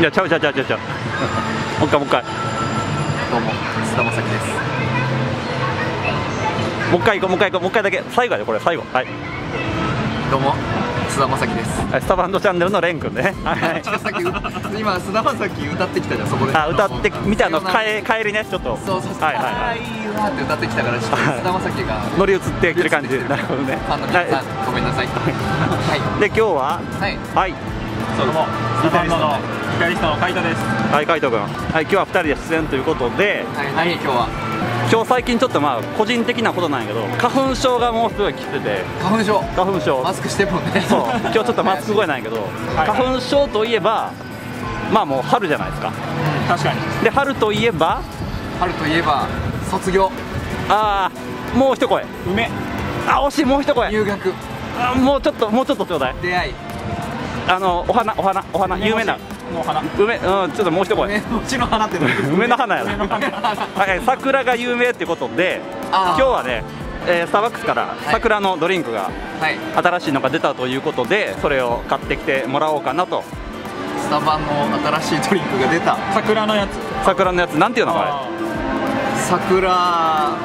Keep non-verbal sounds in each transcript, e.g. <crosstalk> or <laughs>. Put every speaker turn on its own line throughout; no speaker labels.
いやちゃうちゃうちゃうちゃうちゃう。もう一回もう一回。
どうも菅田将暉です。
もう一回行こうもう一回行こうもう一回だけ。最後やでこれ最後。はい。
どうも菅田将暉です。
はいスタバンドチャンネルのレン君ね。はい。
さっき今菅田将暉歌ってきたじゃんそこで。
あ歌ってみたの
帰
りねちょっと。
そうそうそう。
はいはいはい。
って歌ってきたからちょっと菅田将暉が。
乗り移ってきてる感じ。なるほどね。
ファンの皆さんごめんなさい。はい。
で今日は
はい。
はい。
どうもスタバンドのギタリストの海斗です。
はい海斗君。はい今日は2人で出演ということで。
はい何今日は。
今日最近ちょっとまあ個人的なことなんやけど花粉症がもうすごい来てて。
花粉症。
花粉症。
マスクしてるもんね。
そう。今日ちょっとマスク声なんやけど
はい。
花粉症といえばまあもう春じゃないですか。
確かに。
で春といえば？
春といえば卒業。
ああもう一声。
梅。
あ惜しいもう一声。
入学。
あもうちょっともうちょっとちょうだい。
出会い。
あのお花お花お花有名な
の花。
梅うんちょっともう一声。
梅の花って
梅の花やな。はい桜が有名ってことで今日はね、えースターバックスから
い。
桜のドリンクが
はい。
新しいのが出たということでそれを買ってきてもらおうかなと。
スタバの新しいドリンクが出た。
桜のやつ。
桜のやつ。なんていうのこれ
あ
桜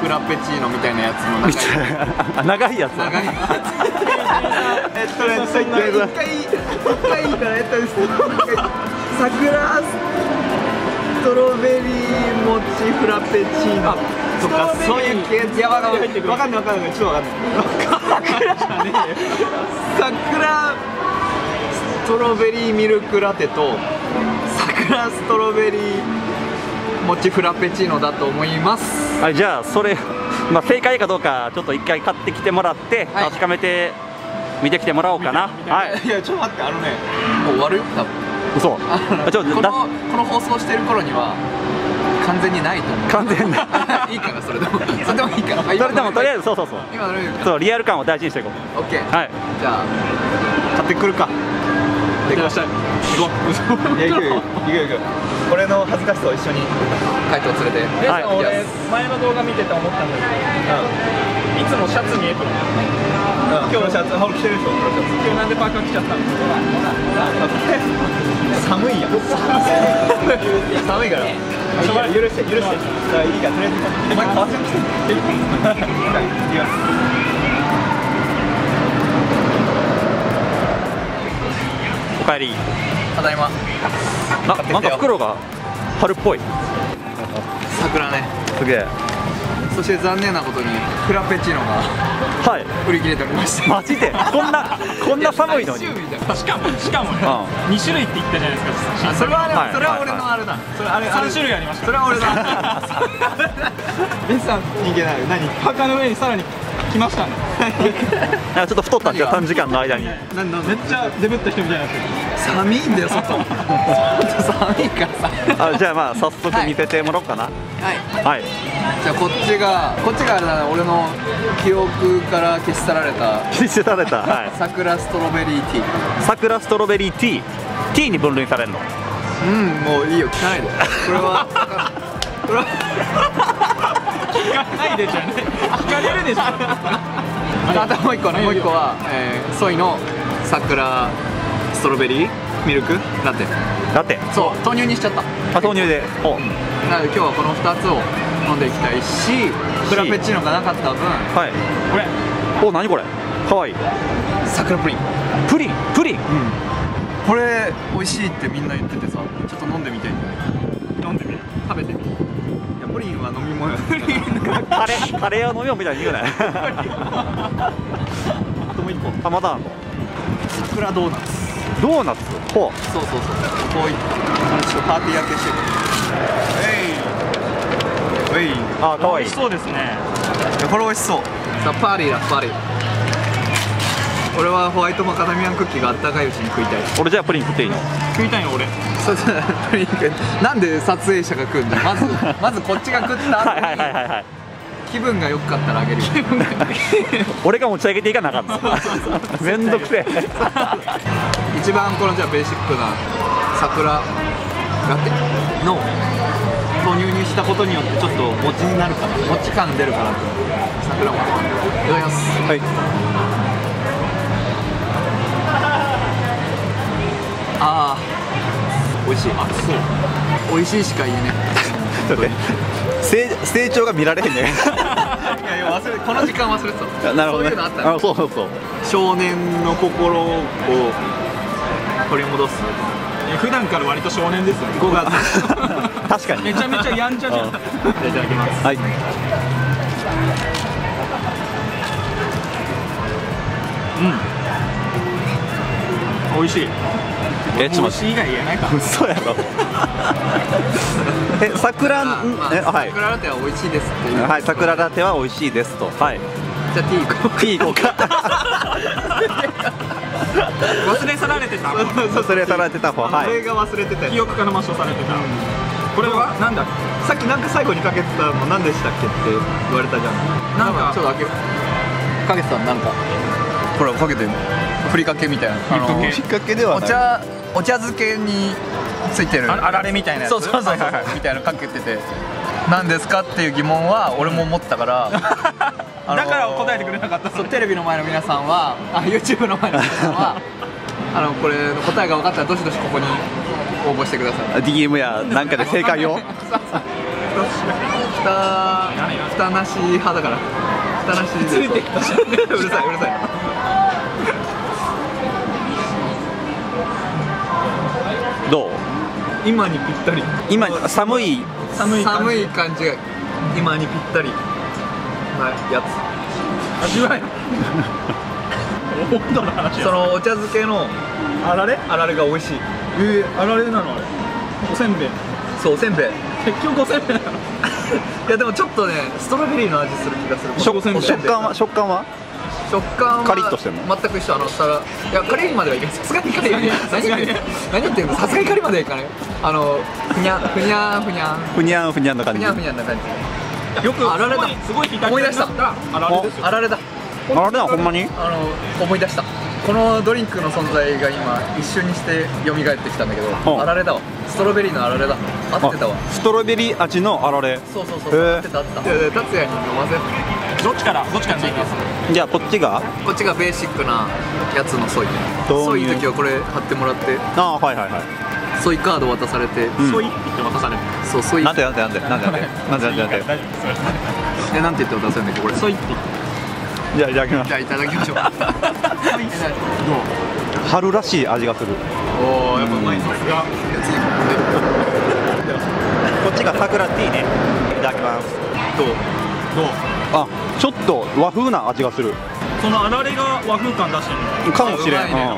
フラペチーノみたいなやつの <laughs>
長いやつ。
長いえっとね一回一回一回いいからえっと桜ストロベリーもちフラペチーノとかそういう系いやわかんないわかんないわかんないちょっとわかんない桜じゃねえ桜ストロベリーミルクラテと桜ストロベリーもちフラペチーノだと思います
はいじゃあそれ、まあ、正解かどうかちょっと一回買ってきてもらって、確かめてはい見てきてもらおうかな。はい。
いやちょっと待ってあのねもう終わるよ多分。
嘘。ちょっとだ
このこの放送してる頃には完全にないと思う。
完全に。<laughs>
いいからそれでも。それでもいいから。
それでもとりあえずそうそうそう。
今のルール
そうリアル感を大事にしていこう。
オッケー
はい。
じゃあ買ってくるか。
いってらっしゃい行こう。
いや行くよ行くよ行くよ。これの恥ずかしさを一緒に海斗を連れて。
はい
行き
俺
ます。
前の動画見てて思ったんだけどいつもシャツにエプロン
今日のシャツ羽織着てるでしょ
今日なんでパーカー着ちゃったの
寒いやん。寒いから。
しょうがない
許して許してさあいいからとり。あえずお前革ジャン着てるいきま。す
おかえり
ただいま
ななんか袋が春っぽい。
桜ね。
すげえ
そして残念なことにフラペチーノが
はい。
売り切れておりました
マジで？こんなこんな寒いのに？
しかもしかもね
う
2種類って言ったじゃないですか
あそれはあれ、
はい。
それは俺のあれだ、それあれあれ。
3種類ありました
それは俺だ。<laughs> ミスさん人間ない。何？
パーカーの上にさらに来ましたね
なんかちょっと太ったんですよ時間の間に。
何何
めっちゃデブった人みたいになってる
寒いんだよ外寒いからさ。
あじゃあまあ早速見せてもらおうかな。
はい。
はい。
じゃあこっちがこっちがあれだな俺の記憶から消し去られた。
消してされた。はい。
桜ストロベリーティー。
桜ストロベリーティー。ティーに分類されるの。
うんもういいよ聞かないで。これはこれは
聞かないでじゃね聞かれるでしょ
あともう一個ねもう一個は、えーソイの桜ストロベリーミルクラテ。
だって
そう豆乳にしちゃった。
あ豆乳で。お。
なので今日はこの2つを飲んでいきたいしフラペチーノがなかった分
はい。
これ。
お何これ。かわい。い
桜プリン。
プリン。プリン。
これ美味しいってみんな言っててさちょっと飲んでみて。
飲んでみる。
食べてリンは飲み物
カレーカレーを飲みようみたいに言うなよ。あともう一個玉だんご
桜ドーナツ。
ドーナツ？ほう。
そうそうそう。こういって。ちょっとパーティー焼けしてるえい。えい。
あかわいい。
美味しそうですね。
これ美味しそう。さあパーリーだパーリ。ー俺はホワイトマカダミアンクッキーがあったかいうちに食いたい。
俺じゃあプリン食っていいの？
食いたいの俺。
なんで撮影者が食うんだよまず <laughs> まずこっちが食った後
はいはいはいはいはい。
に気分が良かったらあげるよ。
俺が持ち上げていかなあかんの。めんどくせえ。<laughs>
一番このじゃあベーシックな桜ラテの豆乳にしたことによってちょっと餅になるかな。餅感出るかなと桜も。いただきます。
はい
あ美味しい。あそう。美味しいしか言えね
ちょっとね成成長が見られへんね。
えいやいや忘れこの時間忘れてた。
なるほどね。
そういうのあった
あそうそうそう。
少年の心を取り戻す。
普段から割と少年ですよね。
5月。<laughs>
確かに。
めちゃめちゃやんちゃじゃん。
うん。
じゃあいただきます。
はい。
美味しい
えちょっと
以外言えないか
嘘やろ。え桜
あまあ
えはい。
桜ラテは美味しいですっていう。
はい桜ラテは美味しいですと。はい。
じゃあ T 行こう。
T 行こうか。<laughs>
忘れ去られてた。
それされてた方。はい。
俺が忘れてた
記
よ
憶から抹消されてた。これは？なんだっ
さっきなんか最後にかけてたの何でしたっけって言われたじゃん。
なんか。
ちょっと開けかけてたのなんか。ほらかけてるふりかけみたいな。あの
ふりかけ。
きっかけではない。
お茶お茶漬けについてる。
ああられみたいなやつ？
そうそうそうみたいなのかけてて。何ですかっていう疑問は俺も思ったから。<laughs> あのー
だから答えてくれなかった
そうテレビの前の皆さんはあ YouTube の前の皆さんは <laughs> あのこれの答えが分かったらどしどしここに応募してください。
DM やなんかで正解を？
ふたふたなし派だから。ふたなしで。
ついてきた。
うるさいうるさい今にぴったり。
今寒い。
寒い感じ。
寒い感じが。今にぴったり。なや
味わい温度の話
つそのお茶漬けの
あられ？
あられが美味しい。
えー、あられなの？あれおせんべい。
そうおせんべい。
結局おせんべいなの。<laughs>
いやでもちょっとねストロベリーの味する気がする。
食
おせんべい。
食感は？食感は？
食感は
カリッとしてんの？
全く一緒。あのたらいやカリッまではいかないさすがにカリッ <laughs>
さすがに。
何言ってんの？さすがにカリッまではいかない。あのふにゃふにゃふにゃ
ふにゃんふにゃんの感じ。
ふにゃふにゃな感じ。
よく
あられだ。
すごい左
思い出した。
あられですよ。
あられだ。
あれだほんまに？
あの思い出した。このドリンクの存在が今一瞬にして蘇ってきたんだけ
うん
どあられだわ。ストロベリーのあられだ合ってたわ。
ストロベリー味のあられ。
そうそうそう
そ
合ってた合ってた。い達也に飲ませ
どっちからどっちから飲みます？
じゃあこっちが？
こっちがベーシックなやつのソイ。ソイの時はこれ貼ってもらって。
ああはいはいはい。
ソイカード渡されて、
ソイって渡される。
そうソイ。
なんでなんでなんで？なんでなんで？なんでなん
で <laughs>
えなんて言って渡せるんだっけ？これ。
ソイって。
じゃあいただきましょう
じゃあいただきましょう。<laughs>
春らしい味がする。
おおやっぱうまい
さすが、
こっちが桜ティーね。いただきます。
どう？
どう？
あちょっと和風な味がする。
そのあられが和風感出してるの？
かもしれん、
うまいね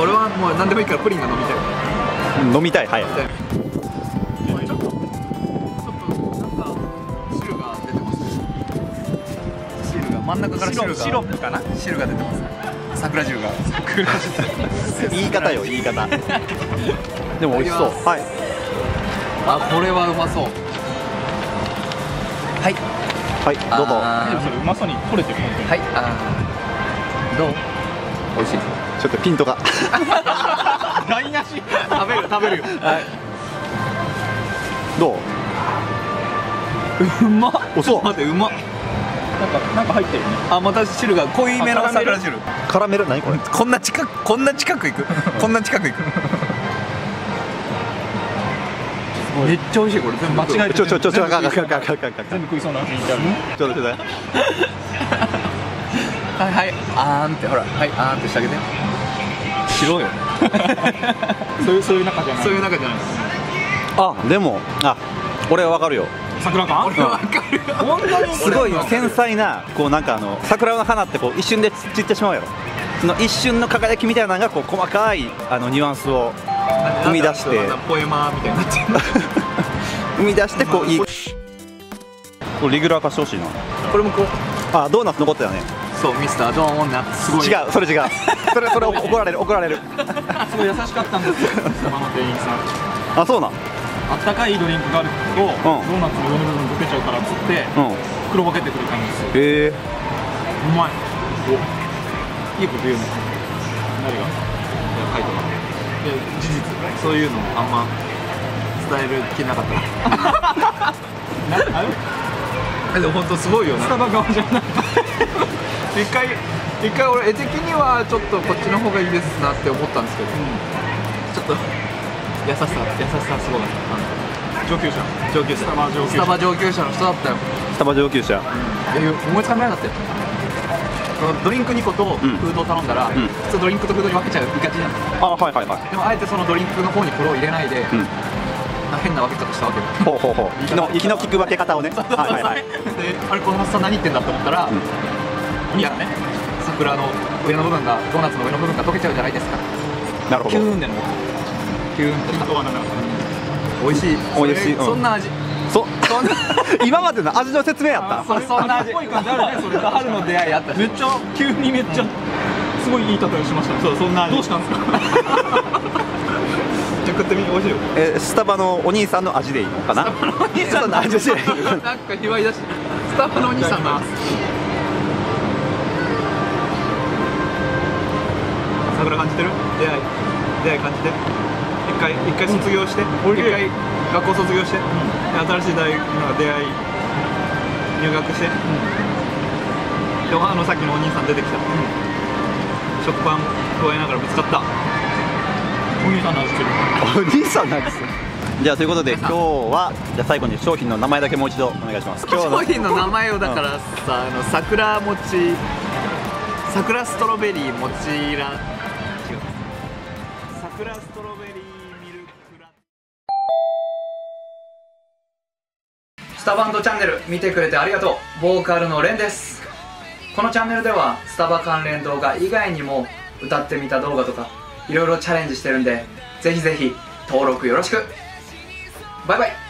俺はもう何でもいいからプリンが飲みたい。
うん飲みたい。はい。
ちょっとちょっとなんか汁が出てます汁が真ん中から汁が。
シロップかな？
汁が出てます。桜汁が。<laughs>
言い方よ言い方。<laughs> でも美味しそう。はい
あこれはうまそう。はい。
はいどうぞ。
うまそうに取れてる
はいあー。どう？美味しい。
ちょっとピントが。<laughs>
台無し。
食べる食べるよ。
どう？
うまっ。
おそう
待ってうまっ。
なんかなんか入ってるね。
あまた汁が濃いめの
あカラメル。
桜汁。
カラメル何これ？
こんな近くこんな近く行く？こんな近く行く？めっちゃ美味しいこれ。全部
間違えて
ちょちょちょちょ
全部食いそうな雰囲気ある
ちょっとちょっと
はいはいあーんってほらはいあーんってしてあげて白よ
そういうそういう中じゃない
そういう中じゃない
あでもあ俺はわかるよ
桜感
俺わかるよ
本当に
すごい繊細なこうなんかあの桜の花ってこう一瞬で散ってしまうやろその一瞬の輝きみたいなのがこう細かいあのニュアンスを生み出して生み出してこういいこれレギュラー化してほしいな
これもこう
あドーナツ残ってたね
そうミスタードーンナツすごい
違うそれ違うそれそれ怒られる怒られる
すごい優しかったんですよスの店員さん
あそうなん
あったかいドリンクがあると、ドーナツの上の部分溶けちゃうからっつって
うん
黒ボケてくれたんですよ
へえ
うまいおいいこと言うね誰が
書いてます
いや事実。
そういうのあんま伝える気なかった。<laughs> でも本当すごいよな。
スタバ側じゃない
一回一回俺絵的にはちょっとこっちの方がいいですなって思ったんですけど、ちょっと優しさ優しさすごかった
上級者。
上級者。
スタバ上級者。
バ上級者の人だったよ。
スタバ上級者。
いや思いつかめなかったよドリンク2個とフ
ん
ードを頼んだら、
ん。
普通ドリンクとフードに分けちゃういがちじゃん
あはいはいはい。
でもあえてそのドリンクの方にこれを入れないで、
うん。
変な分け方したわけよ。
ほうほうほう。気の気の利く分け方をね。はいはいはい。
であれこのおっさん何言ってんだと思ったら、いやね桜の上の部分がドーナツの上の部分が溶けちゃうじゃないですか。
なるほど。
キューンでのキューンって。
あと
美味しい。
美味しい。
そ
ん
な味
そ <laughs> 今までの味の説明やった。
そそんな味
っぽい感じあるねそれ。<laughs>
春の出会いあった。し
めっちゃ急にめっちゃすごいいい例えしました。ねそうそんなどうしたんですか？<laughs>
食ってみ美味しいよ。
えスタバのお兄さんの味でいいのかな？
お兄さんの
味でいいな？
なんか祝いだし。スタッフのお兄さんの
桜感じてる？出会い。出会い感じて一回一回卒業して一回学校卒業して、で新しい大学の出会い入学して、であのさっきのお兄さん出てきた、食パン加えながらぶつかった。お兄さんの味する。
お兄さんなんですよじゃあということで今日はじゃあ最後に商品の名前だけもう一度お願いします。今日の
商品の名前をだからさ、あの桜餅桜ストロベリー餅ラ違う。
桜ストロベリー
スタバンドチャンネル見てくれてありがとう。ボーカルのレンです。このチャンネルではスタバ関連動画以外にも歌ってみた動画とかいろいろチャレンジしてるんでぜひぜひ登録よろしく。バイバイ。